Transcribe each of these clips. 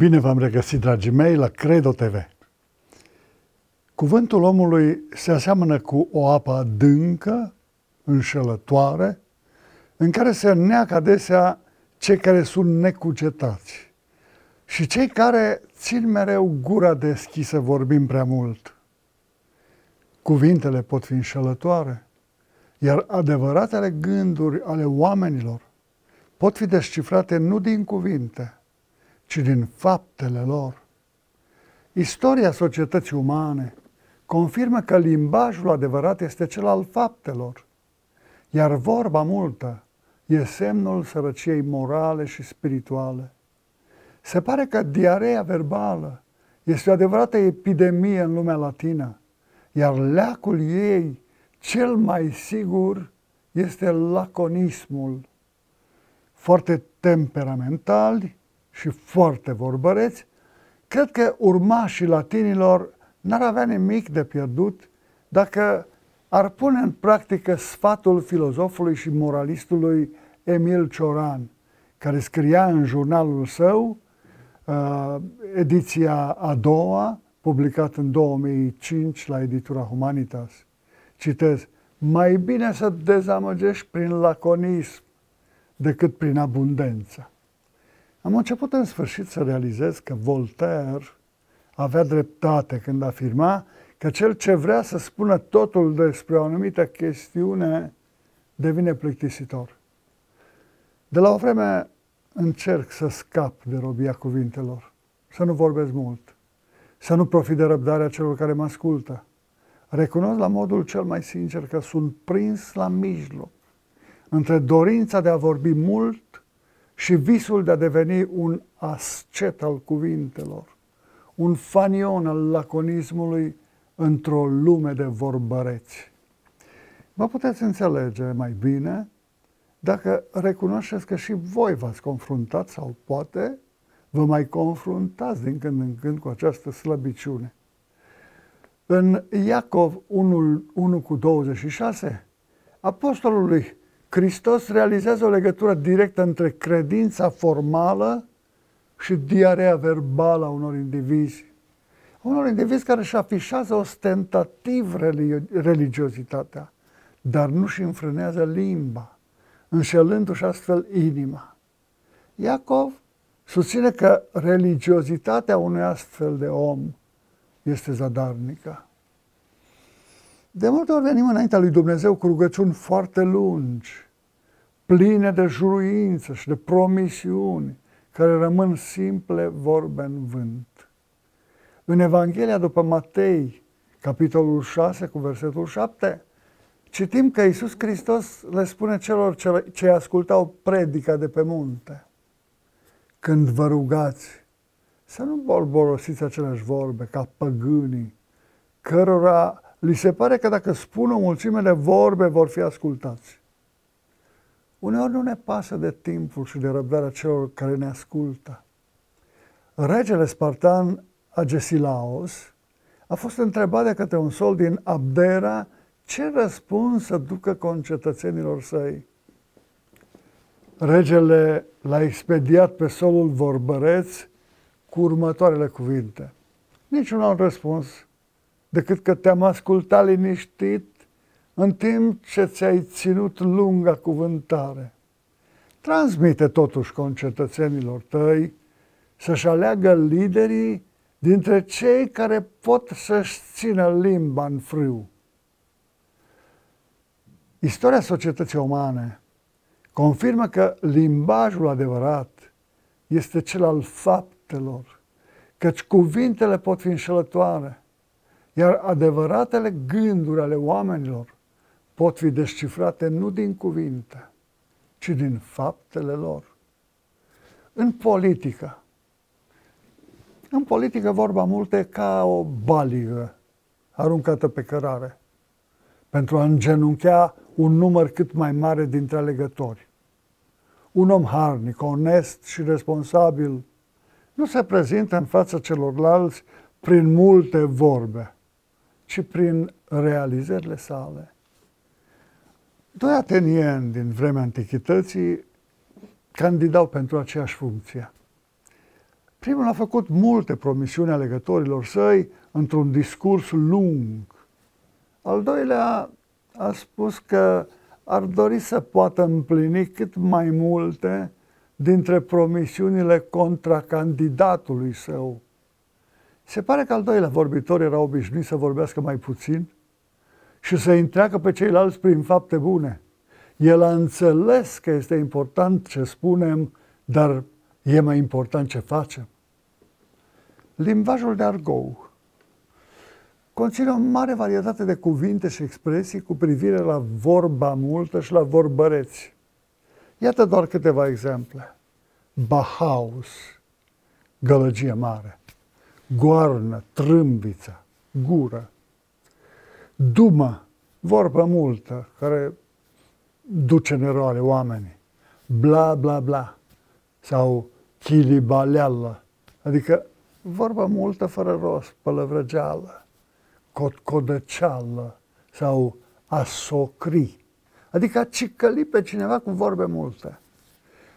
Bine v-am regăsit, dragii mei, la Credo TV. Cuvântul omului se aseamănă cu o apă adâncă, înșelătoare, în care se neacă adesea cei care sunt necucetați și cei care țin mereu gura deschisă vorbim prea mult. Cuvintele pot fi înșelătoare, iar adevăratele gânduri ale oamenilor pot fi descifrate nu din cuvinte, ci din faptele lor. Istoria societății umane confirmă că limbajul adevărat este cel al faptelor, iar vorba multă e semnul sărăciei morale și spirituale. Se pare că diarea verbală este o adevărată epidemie în lumea latină, iar leacul ei cel mai sigur este laconismul. Foarte temperamentali și foarte vorbăreți, cred că urmașii latinilor n-ar avea nimic de pierdut dacă ar pune în practică sfatul filozofului și moralistului Emil Cioran, care scria în jurnalul său, uh, ediția a doua, publicat în 2005 la editura Humanitas. Citez, mai bine să dezamăgești prin laconism decât prin abundență. Am început în sfârșit să realizez că Voltaire avea dreptate când afirma că cel ce vrea să spună totul despre o anumită chestiune devine plictisitor. De la o vreme încerc să scap de robia cuvintelor, să nu vorbesc mult, să nu profit de răbdarea celor care mă ascultă. Recunosc la modul cel mai sincer că sunt prins la mijloc între dorința de a vorbi mult și visul de a deveni un ascet al cuvintelor, un fanion al laconismului într-o lume de vorbăreți. Mă puteți înțelege mai bine dacă recunoașteți că și voi v-ați confruntat sau poate vă mai confruntați din când în când cu această slăbiciune. În Iacov 1, 1 cu 26, apostolul lui Hristos realizează o legătură directă între credința formală și diarea verbală a unor indivizi. Unor indivizi care își afișează ostentativ religiozitatea, dar nu și înfrânează limba, înșelându-și astfel inima. Iacov susține că religiozitatea unui astfel de om este zadarnică. De multe ori venim înaintea lui Dumnezeu cu rugăciuni foarte lungi, pline de juruință și de promisiuni, care rămân simple vorbe în vânt. În Evanghelia după Matei, capitolul 6, cu versetul 7, citim că Iisus Hristos le spune celor ce ascultau predica de pe munte. Când vă rugați, să nu bolborosiți aceleași vorbe ca păgânii, cărora li se pare că dacă spun o mulțime de vorbe, vor fi ascultați. Uneori nu ne pasă de timpul și de răbdarea celor care ne ascultă. Regele spartan Agesilaos a fost întrebat de către un sol din Abdera ce răspuns să ducă concetățenilor săi. Regele l-a expediat pe solul vorbăreț cu următoarele cuvinte. Niciun alt răspuns decât că te-am ascultat liniștit în timp ce ți-ai ținut lunga cuvântare. Transmite totuși concetățenilor tăi să-și aleagă liderii dintre cei care pot să-și țină limba în frâu. Istoria societății umane confirmă că limbajul adevărat este cel al faptelor, căci cuvintele pot fi înșelătoare, iar adevăratele gânduri ale oamenilor pot fi descifrate nu din cuvinte, ci din faptele lor. În politică, în politică vorba multe ca o baligă aruncată pe cărare pentru a îngenunchea un număr cât mai mare dintre alegători. Un om harnic, onest și responsabil nu se prezintă în fața celorlalți prin multe vorbe, ci prin realizările sale. Doi atenieni din vremea antichității candidau pentru aceeași funcție. Primul a făcut multe promisiuni alegătorilor săi într-un discurs lung. Al doilea a spus că ar dori să poată împlini cât mai multe dintre promisiunile contra candidatului său. Se pare că al doilea vorbitor era obișnuit să vorbească mai puțin și să întreacă pe ceilalți prin fapte bune. El a înțeles că este important ce spunem, dar e mai important ce facem. Limbajul de argou conține o mare varietate de cuvinte și expresii cu privire la vorba multă și la vorbăreți. Iată doar câteva exemple. Bahaus, gălăgie mare, goarnă, trâmbiță, gură, dumă, vorbă multă, care duce în eroare oamenii, bla, bla, bla, sau chilibaleală, adică vorba multă fără rost, pălăvrăgeală, cotcodăceală sau a socri, adică a cicăli pe cineva cu vorbe multe.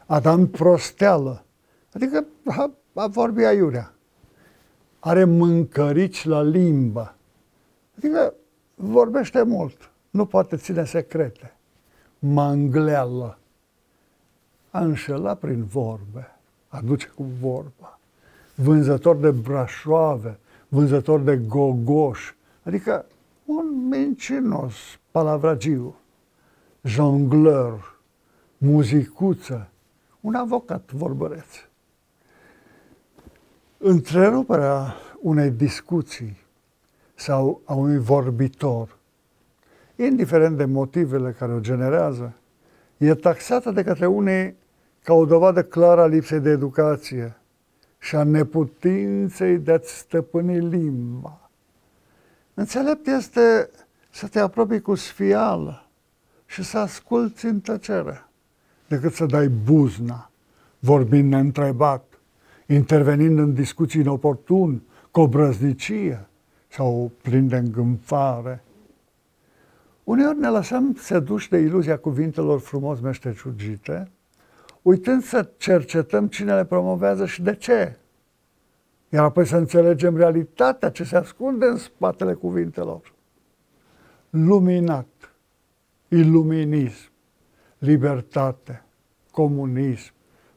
A da prosteală, adică a, a vorbi aiurea. Are mâncărici la limbă, adică vorbește mult, nu poate ține secrete. Mangleală, a înșelat prin vorbe, aduce cu vorba. Vânzător de brașoave, vânzător de gogoși, adică un mincinos palavragiu, jongleur, muzicuță, un avocat vorbăreț. Întreruperea unei discuții sau a unui vorbitor, indiferent de motivele care o generează, e taxată de către unii ca o dovadă clară a lipsei de educație și a neputinței de a-ți stăpâni limba. Înțelept este să te apropii cu sfială și să asculți în tăcere, decât să dai buzna, vorbind neîntrebat, intervenind în discuții inoportun, cu obrăznicie sau plin de îngânfare. Uneori ne lăsăm seduși de iluzia cuvintelor frumos meșteșugite, uitând să cercetăm cine le promovează și de ce. Iar apoi să înțelegem realitatea ce se ascunde în spatele cuvintelor. Luminat, iluminism, libertate, comunism,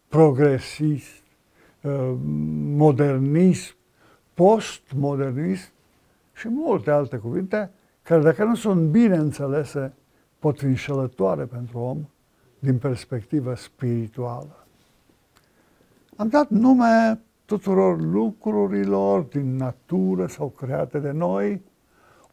progresist, uh, modernism, postmodernism și multe alte cuvinte care dacă nu sunt bine înțelese, pot fi înșelătoare pentru om din perspectivă spirituală. Am dat nume tuturor lucrurilor din natură sau create de noi,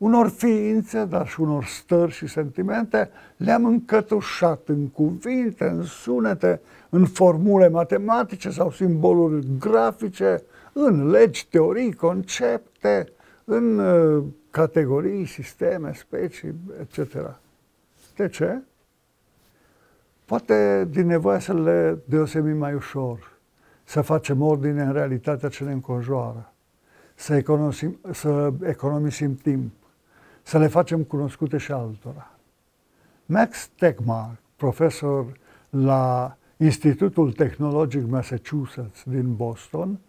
unor ființe, dar și unor stări și sentimente, le-am încătușat în cuvinte, în sunete, în formule matematice sau simboluri grafice, în legi, teorii, concepte, în uh, categorii, sisteme, specii, etc. De ce? Poate din nevoia să le deosebim mai ușor, să facem ordine în realitatea ce ne înconjoară, să economisim, să economisim timp, să le facem cunoscute și altora. Max Tegmark, profesor la Institutul Tehnologic Massachusetts din Boston,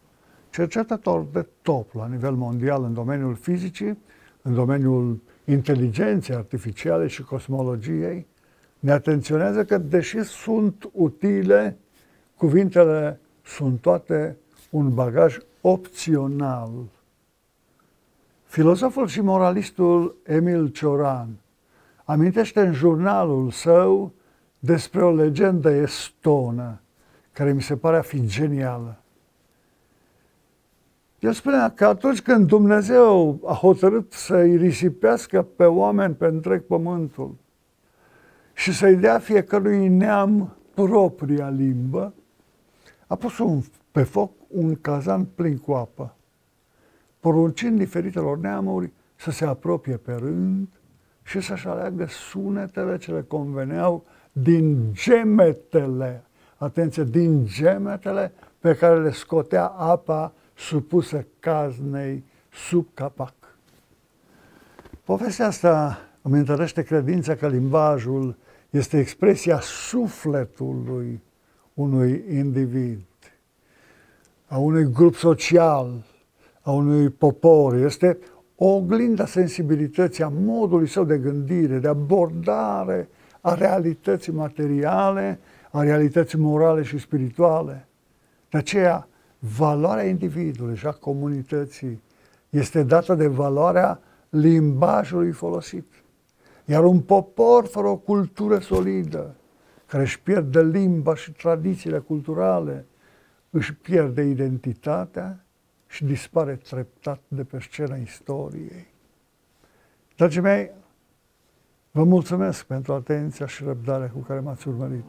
cercetător de top la nivel mondial în domeniul fizicii, în domeniul inteligenței artificiale și cosmologiei, ne atenționează că, deși sunt utile, cuvintele sunt toate un bagaj opțional. Filozoful și moralistul Emil Cioran amintește în jurnalul său despre o legendă estonă care mi se pare a fi genială. El spunea că atunci când Dumnezeu a hotărât să-i risipească pe oameni pe întreg pământul și să-i dea fiecărui neam propria limbă, a pus un, pe foc un cazan plin cu apă, poruncind diferitelor neamuri să se apropie pe rând și să-și aleagă sunetele ce le conveneau din gemetele, atenție, din gemetele pe care le scotea apa supusă caznei sub capac. Povestea asta îmi întărește credința că limbajul este expresia sufletului unui individ. a unui grup social, a unui popor, este o oglindă a sensibilității, a modului său de gândire, de abordare a realității materiale, a realității morale și spirituale. De aceea, valoarea individului și a comunității este dată de valoarea limbajului folosit. Iar un popor fără o cultură solidă, care își pierde limba și tradițiile culturale, își pierde identitatea și dispare treptat de pe scena istoriei. Dragii mei, vă mulțumesc pentru atenția și răbdarea cu care m-ați urmărit.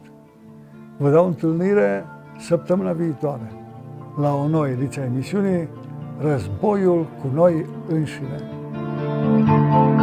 Vă dau întâlnire săptămâna viitoare la o nouă ediție a emisiunii Războiul cu noi înșine. thank you